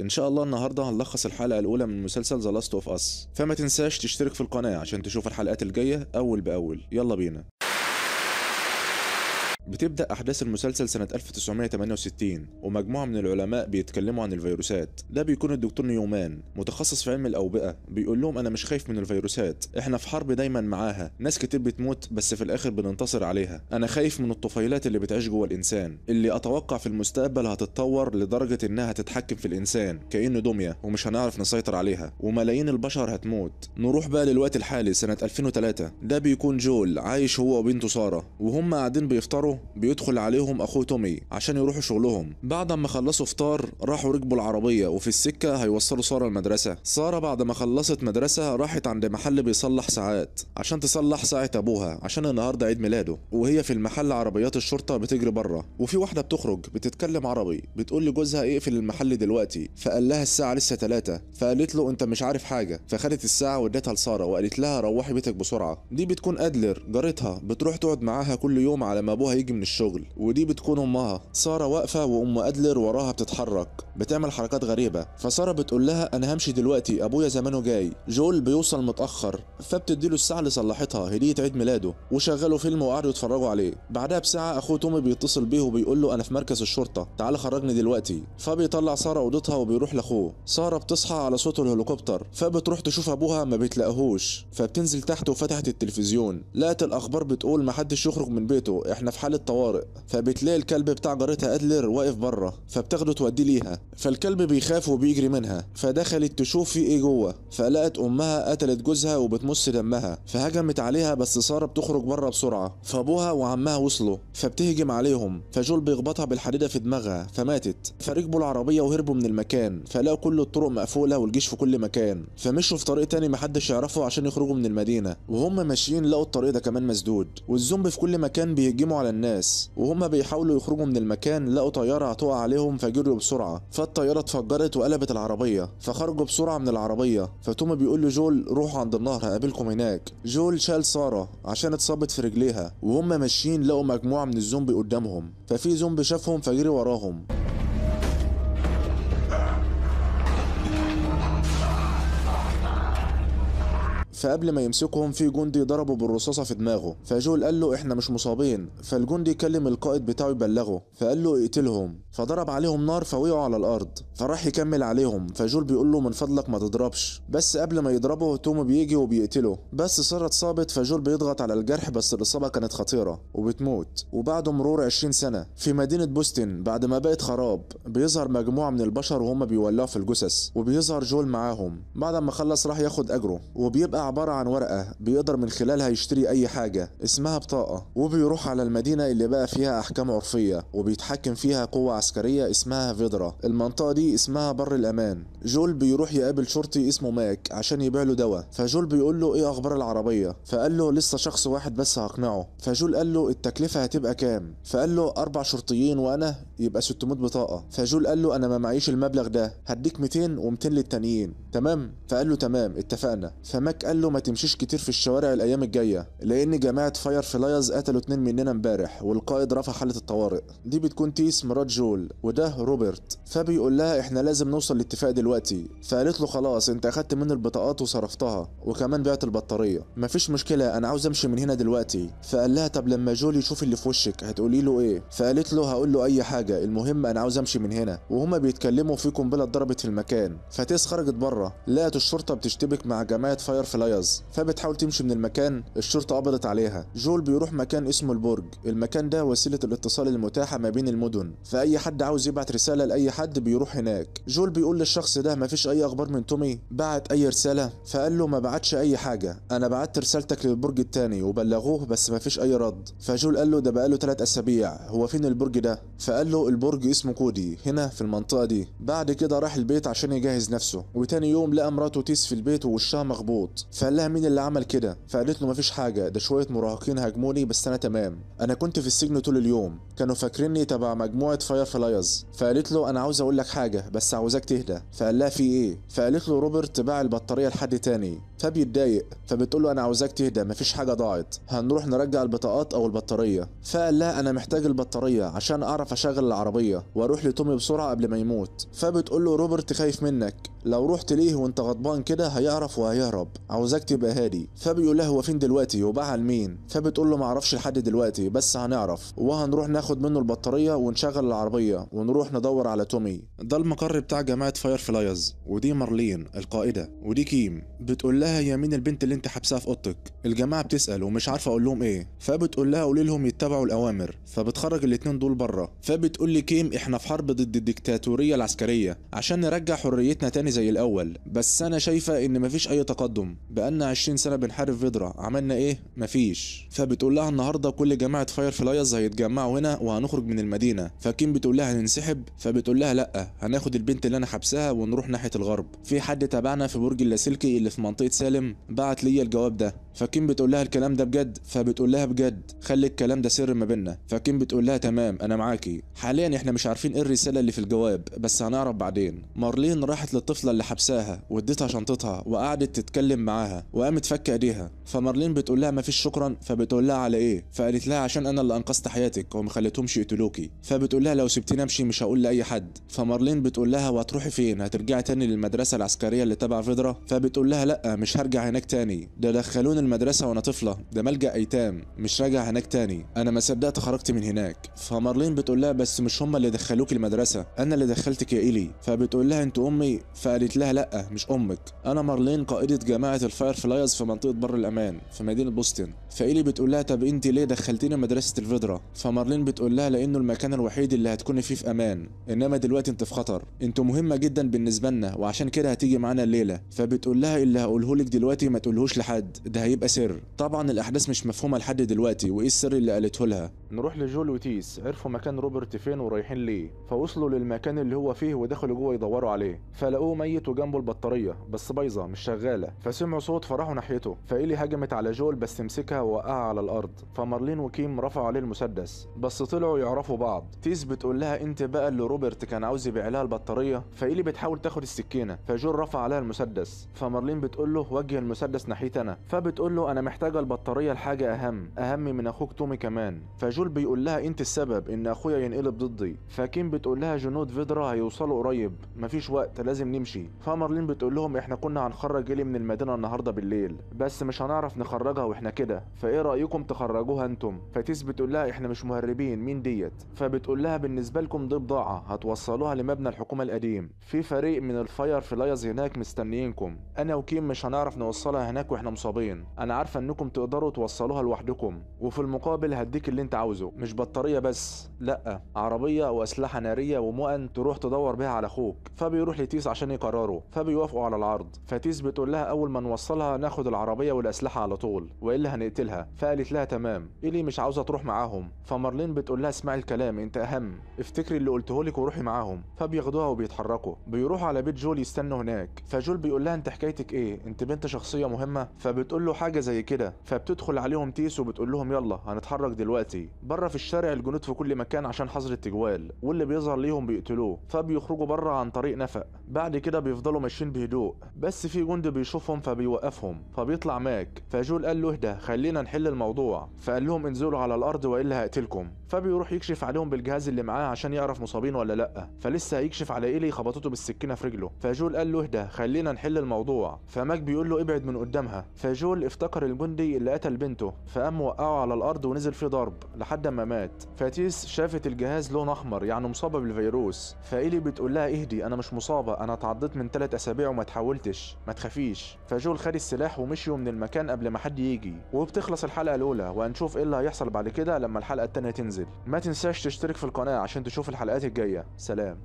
إن شاء الله النهارده هنلخص الحلقة الأولى من مسلسل The Last of Us فما تنساش تشترك في القناة عشان تشوف الحلقات الجاية أول بأول. يلا بينا. بتبدأ أحداث المسلسل سنة 1968 ومجموعة من العلماء بيتكلموا عن الفيروسات. ده بيكون الدكتور نيومان متخصص في علم الأوبئة بيقول لهم أنا مش خايف من الفيروسات إحنا في حرب دايما معاها. ناس كتير بتموت بس في الآخر بننتصر عليها. أنا خايف من الطفيليات اللي بتعيش جوه الإنسان اللي أتوقع في المستقبل هتتطور لدرجة إنها تتحكم في الإنسان كأنه دمية ومش هنعرف نسيطر عليها. وملايين البشر هتموت. نروح بقى للوقت الحالي سنة 2003 ده بيكون جول عايش هو وبنته سارة وهم قاعدين بيفطروا بيدخل عليهم أخوه تومي عشان يروحوا شغلهم. بعد ما خلصوا فطار راحوا ركبوا العربية وفي السكة هيوصلوا سارة المدرسة. سارة بعد ما خلصت مدرسة راحت عند محل بيصلح ساعات عشان تصلح ساعة أبوها عشان النهارده عيد ميلاده. وهي في المحل عربيات الشرطة بتجري بره وفي واحدة بتخرج بتتكلم عربي بتقول لجوزها اقفل المحل دلوقتي. فقال لها الساعة لسه 3 فقالت له أنت مش عارف حاجة. فخدت الساعة واديتها لسارة وقالت لها روحي بيتك بسرعة. دي بتكون أدلر جارتها بتروح تقعد معاها كل يوم على ما أبوها يجي من الشغل ودي بتكون أمها. سارة واقفة وأم أدلر وراها بتتحرك بتعمل حركات غريبة. فسارة بتقول لها أنا همشي دلوقتي أبويا زمانه جاي. جول بيوصل متأخر فبتديله الساعة اللي صلحتها هدية عيد ميلاده. وشغلوا فيلم وقعدوا يتفرجوا عليه. بعدها بساعة أخوه تومي بيتصل بيه وبيقول له أنا في مركز الشرطة تعال خرجني دلوقتي. فبيطلع سارة أوضتها وبيروح لأخوه. سارة بتصحى على صوت الهليكوبتر فبتروح تشوف أبوها ما بتلاقيهوش فبتنزل تحت وفتحت التلفزيون. لقت الأخبار بتقول محدش يخرج من بيته إحنا في حالة طوارئ فبتلاقي الكلب بتاع جارتها أدلر واقف بره فبتاخده توديه ليها. فالكلب بيخاف وبيجري منها. فدخلت تشوف في إيه جوه. فلقت أمها قتلت جوزها وبتمص دمها. فهجمت عليها بس سارة بتخرج بره بسرعة. فأبوها وعمها وصلوا. فبتهجم عليهم. فجول بيخبطها بالحديدة في دماغها. فماتت. فركبوا العربية وهربوا من المكان. فلقوا كل الطرق مقفولة والجيش في كل مكان. فمشوا في طريق تاني محدش يعرفه عشان يخرجوا من المدينة. وهم ماشيين لقوا الطريق ده كمان مسدود. والزومبي في كل مكان بيهجموا على الناس. وهم بيحاولوا يخرجوا من المكان لقوا طيارة هتقع عليهم فجروا بسرعة. فالطيارة اتفجرت وقلبت العربية. فخرجوا بسرعة من العربية. فتومي بيقول لجول روحوا عند النهر هقابلكم هناك. جول شال سارة عشان اتصابت في رجليها. وهم ماشيين لقوا مجموعة من الزومبي قدامهم. ففي زومبي شافهم فجري وراهم. فقبل ما يمسكهم في جندي ضربه بالرصاصة في دماغه. فجول قال له إحنا مش مصابين. فالجندي كلم القائد بتاعه يبلغه. فقال له اقتلهم. فضرب عليهم نار فوقعوا على الأرض. فراح يكمل عليهم. فجول بيقول له من فضلك ما تضربش. بس قبل ما يضربه توم بيجي وبيقتله. بس ساره اتصابت فجول بيضغط على الجرح بس الإصابة كانت خطيرة وبتموت. وبعد مرور 20 سنة في مدينة بوستن بعد ما بقت خراب بيظهر مجموعة من البشر وهم بيولعوا في الجثث. وبيظهر جول معاهم. بعد ما خلص راح ياخد أجره. وبيبقى عبارة عن ورقة بيقدر من خلالها يشتري أي حاجة اسمها بطاقة وبيروح على المدينة اللي بقى فيها أحكام عرفية وبيتحكم فيها قوة عسكرية اسمها فيدرا. المنطقة دي اسمها بر الأمان. جول بيروح يقابل شرطي اسمه ماك عشان يبيع له دواء. فجول بيقول له إيه أخبار العربية؟ فقال له لسه شخص واحد بس هقنعه. فجول قال له التكلفة هتبقى كام؟ فقال له أربع شرطيين وأنا يبقى 600 بطاقة. فجول قال له أنا ما معيش المبلغ ده هديك 200 و200 للتانيين. تمام؟ فقال له تمام اتفقنا. فماك قال له ما تمشيش كتير في الشوارع الأيام الجاية لأن جماعة Fireflies قتلوا اتنين مننا امبارح والقائد رفع حالة الطوارئ. دي بتكون تيس مرات جول وده روبرت. فبيقول لها إحنا لازم نوصل لاتفاق دلوقتي. فقالت له خلاص أنت أخدت مني البطاقات وصرفتها وكمان بعت البطارية. مفيش مشكلة أنا عاوز أمشي من هنا دلوقتي. فقال لها طب لما جول يشوف اللي في وشك هتقولي له إيه؟ فقالت له هقول له أي حاجة المهم أنا عاوز أمشي من هنا. وهما بيتكلموا في قنبلة اتضربت في المكان. فتيس خرجت بره. لقت الشرطة بتشتبك مع جماعة Fireflies فبتحاول تمشي من المكان الشرطة قبضت عليها. جول بيروح مكان اسمه البرج. المكان ده وسيلة الاتصال المتاحة ما بين المدن. فأي حد عاوز يبعت رسالة لأي حد بيروح هناك. جول بيقول للشخص ده مفيش أي أخبار من تومي؟ بعت أي رسالة؟ فقال له ما بعتش أي حاجة. أنا بعت رسالتك للبرج التاني وبلغوه بس مفيش أي رد. فجول قال له ده بقاله 3 أسابيع. هو فين البرج ده؟ فقال له البرج اسمه كودي هنا في المنطقة دي. بعد كده راح البيت عشان يجهز نفسه. وتاني يوم لقى مراته تيس في البيت ووشها مخبوط. فقال لها مين اللي عمل كده؟ فقالت له مفيش حاجة ده شوية مراهقين هاجموني بس أنا تمام. أنا كنت في السجن طول اليوم. كانوا فاكريني تبع مجموعة Fireflies فقالت له أنا عاوز أقول لك حاجة بس عاوزاك تهدى. فقال لها في إيه؟ فقالت له روبرت باع البطارية لحد تاني. فبيتضايق فبتقول له أنا عاوزاك تهدى مفيش حاجة ضاعت. هنروح نرجع البطاقات أو البطارية. فقال لها أنا محتاج البطارية عشان أعرف أشغل العربية وأروح لتومي بسرعة قبل ما يموت. فبتقول له روبرت خايف منك. لو رحت له وأنت غضبان كده هيعرف وهيهرب. عاوزاك تبقى هادي. فبيقول لها هو فين دلوقتي؟ وباعها لمين؟ فبتقول له معرفش لحد دلوقتي بس هنعرف. وهنروح ناخد منه البطارية ونشغل العربية ونروح ندور على تومي. ده المقر بتاع جماعة Fireflies ودي مارلين القائدة ودي كيم. بتقول لها هي مين البنت اللي انت حبسها في اوضتك؟ الجماعة بتسأل ومش عارفة أقول لهم إيه. فبتقول لها قولي لهم يتبعوا الأوامر. فبتخرج الاتنين دول بره فبتقول لكيم إحنا في حرب ضد الديكتاتورية العسكرية. عشان نرجع حريتنا تاني زي الأول. بس أنا شايفة إن مفيش أي تقدم. بقالنا 20 سنة بنحارب فيدرا. عملنا إيه؟ مفيش. فبتقول لها النهارده كل جماعة Fireflies هيتجمعوا هنا وهنخرج من المدينة. فكيم بتقول لها هننسحب؟ فبتقول لها لأ. هناخد البنت اللي أنا حبسها ونروح ناحية الغرب. في حد تابعنا في برج اللاسلكي اللي في منطقة سالم بعت لي الجواب ده. فكيم بتقول لها الكلام ده بجد؟ فبتقول لها بجد. خلي الكلام ده سر ما بيننا. فكيم بتقول لها تمام أنا معاكي. حاليا إحنا مش عارفين إيه الرسالة اللي في الجواب بس هنعرف بعدين. مارلين راحت للطفلة اللي حبساها واديتها شنطتها وقعدت تتكلم معاها وقامت فك إيديها. فمارلين بتقول لها مفيش شكرا فبتقول لها على إيه؟ فقالت لها عشان أنا اللي أنقذت حياتك وما خليتهمش يقتلوكي. فبتقول لها لو سبتني أمشي مش هقول لأي حد. فمارلين بتقول لها وهتروحي فين؟ هترجعي تاني للمدرسة العسكرية اللي تبع فيدرا؟ فبتقول لها لأ مش هرجع هناك تاني. ده دخلوني المدرسة وأنا طفلة ده ملجأ أيتام مش راجع هناك تاني. أنا ما صدقت خرجت من هناك. فمارلين بتقول لها بس مش هم اللي دخلوك المدرسة أنا اللي دخلتك يا ايلي فبتقول لها أنت أمي؟ فقالت لها لأ مش أمك. أنا مارلين قائدة جماعة ال Fireflies في منطقة بر الأمان في مدينة بوسطن. فايلي بتقول لها طب أنت ليه دخلتيني مدرسة الفيدرا فمارلين بتقول لها لأنه المكان الوحيد اللي هتكوني فيه في أمان. إنما دلوقتي أنت في خطر. انت مهمة جدا بالنسبة لنا وعشان كده هتيجي معانا الليلة. فبتقول لها اللي هقوله لك دلوقتي ما تقولهوش لحد. ده هيبقى سر. طبعا الأحداث مش مفهومة لحد دلوقتي وإيه السر اللي قالته لها؟ نروح لجول وتيس. عرفوا مكان روبرت فين ورايحين له. فوصلوا للمكان اللي هو فيه ودخلوا جوه يدوروا عليه. فلقوه ميت وجنبه البطارية بس بايظة مش شغالة. فسمعوا صوت فراحوا ناحيته. فإيلي هجمت على جول بس مسكها ووقعها على الأرض. فمارلين وكيم رفعوا عليه المسدس. بس طلعوا يعرفوا بعض. تيس بتقول لها أنت بقى اللي روبرت كان عاوز يبيع لها البطارية. فإيلي بتحاول تاخد السكينة فجول رفع عليها المسدس. فمارلين بتقول له وجه المسدس ناحيتي أنا. فبتقول له أنا محتاجه البطارية لحاجة أهم أهم من أخوك تومي كمان. فجول بيقول لها أنت السبب إن أخويا ينقلب ضدي. فكيم بتقول لها جنود فيدرا هيوصلوا قريب. مفيش وقت لازم نمشي. فمارلين بتقول لهم إحنا كنا هنخرج إيلي من المدينة النهارده بالليل. بس مش هنعرف نخرجها وإحنا كده. فإيه رأيكم تخرجوها أنتم؟ فتيس بتقول لها إحنا مش مهربين مين ديت؟ فبتقول لها بالنسبة لكم دي بضاعه هتوصلوها لمبنى الحكومة القديم. في فريق من ال Fireflies هناك مستنيينكم. أنا وكيم مش هنعرف نوصلها هناك وإحنا مصابين. أنا عارفة إنكم تقدروا توصلوها لوحدكم وفي المقابل هديك اللي أنت عاوزه. مش بطارية بس لأ. عربية واسلحه نارية ومؤن تروح تدور بيها على أخوك. فبيروح لتيس عشان يقرروا. فبيوافقوا على العرض. فتيس بتقول لها أول ما نوصلها ناخد العربية والأسلحة على طول وإلا هنقتلها. فقالت لها تمام. إيلي مش عاوزة تروح معاهم. فمارلين بتقول لها اسمعي الكلام أنت أهم. افتكري اللي قلته لك وروحي معاهم. فبياخدوها وبيتحركوا. بيروحوا على بيت جول يستنوا هناك. فجول بيقول لها أنت حكايتك إيه؟ أنت بنت شخصية مهمة؟ فبتقول له حاجة زي كده فبتدخل عليهم تيس وبتقول لهم يلا هنتحرك دلوقتي. بره في الشارع الجنود في كل مكان عشان حظر التجوال واللي بيظهر ليهم بيقتلوه فبيخرجوا بره عن طريق نفق. بعد كده بيفضلوا ماشيين بهدوء بس في جندي بيشوفهم فبيوقفهم فبيطلع ماك. فجول قال له اهدى خلينا نحل الموضوع. فقال لهم انزلوا على الأرض وإلا هقتلكم. فبيروح يكشف عليهم بالجهاز اللي معاه عشان يعرف مصابين ولا لأ. فلسه هيكشف على إيلي خبطته بالسكينة في رجله. فجول قال له اهدى خلينا نحل الموضوع. فماك بيقول له ابعد من قدامها. فجول افتكر الجندي اللي قتل بنته فقام وقعه على الأرض ونزل فيه ضرب لحد ما مات. فتيس شافت الجهاز لون أحمر يعني مصابة بالفيروس. فإيلي بتقول لها اهدي أنا مش مصابة أنا اتعضيت من ثلاث أسابيع وما تحولتش ما تخافيش. فجول خد السلاح ومشيوا من المكان قبل ما حد يجي. وبتخلص الحلقة الأولى وهنشوف إيه اللي هيحصل بعد كده لما الحلقة التانية تنزل. ما تنساش تشترك في القناة عشان تشوف الحلقات الجاية. سلام.